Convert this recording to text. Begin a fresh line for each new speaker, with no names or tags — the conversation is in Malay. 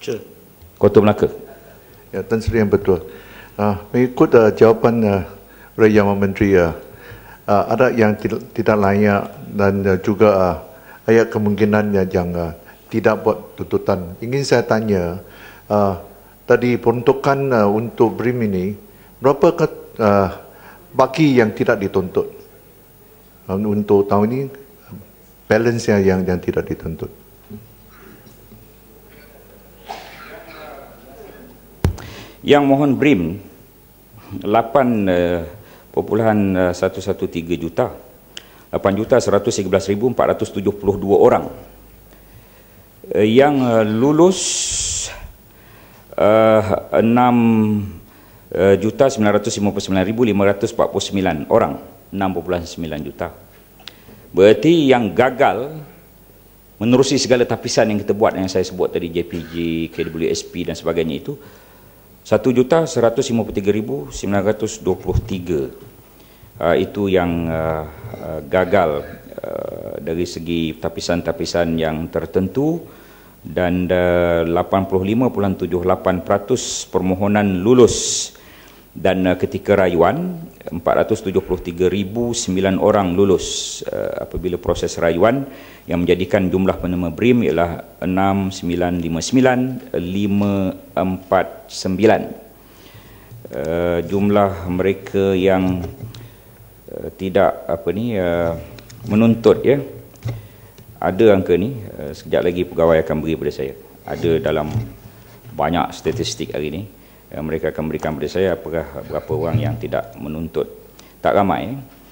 Sure.
Kota Melaka.
Ya, Tan Sri yang betul. Uh, mengikut uh, jawapan uh, Raya Menteri, uh, uh, ada yang tidak, tidak layak dan uh, juga uh, ada kemungkinan yang uh, tidak buat tuntutan. Ingin saya tanya, uh, tadi peruntukan uh, untuk BRIM ini, berapa ke, uh, baki yang tidak dituntut? Uh, untuk tahun ini, balance yang, yang, yang tidak dituntut.
Yang mohon BRIM 8.113 juta. 8 juta 111,472 orang. Uh, yang lulus uh, 6 uh, juta 959,549 orang. 6.9 juta. Berarti yang gagal menerusi segala tapisan yang kita buat yang saya sebut tadi JPG, KWSP dan sebagainya itu 1,153,923 uh, itu yang uh, uh, gagal dari segi tapisan-tapisan yang tertentu dan uh, 85.78% permohonan lulus dan uh, ketika rayuan 473,009 orang lulus uh, apabila proses rayuan. Yang menjadikan jumlah penerima BRIM ialah 6959 uh, jumlah mereka yang uh, tidak apa ni uh, menuntut ya. Ada angka ni? Uh, sekejap lagi pegawai akan beri kepada saya. Ada dalam banyak statistik hari ini mereka akan berikan kepada saya apakah berapa orang yang tidak menuntut tak ramai?